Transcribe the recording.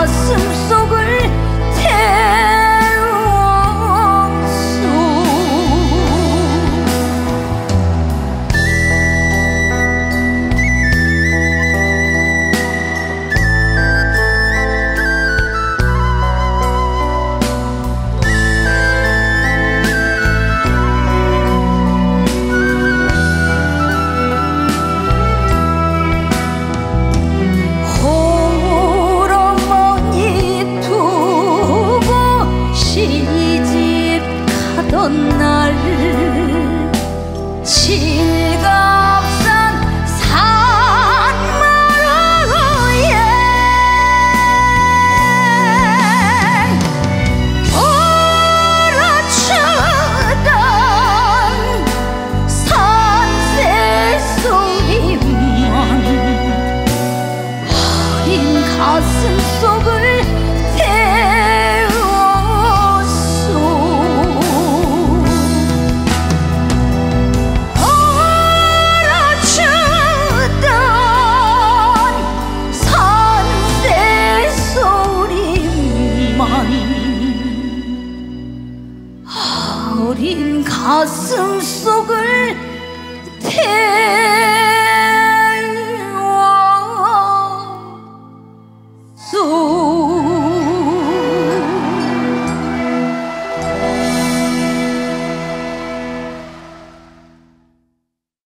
awesome 어린 가슴 속을 태웠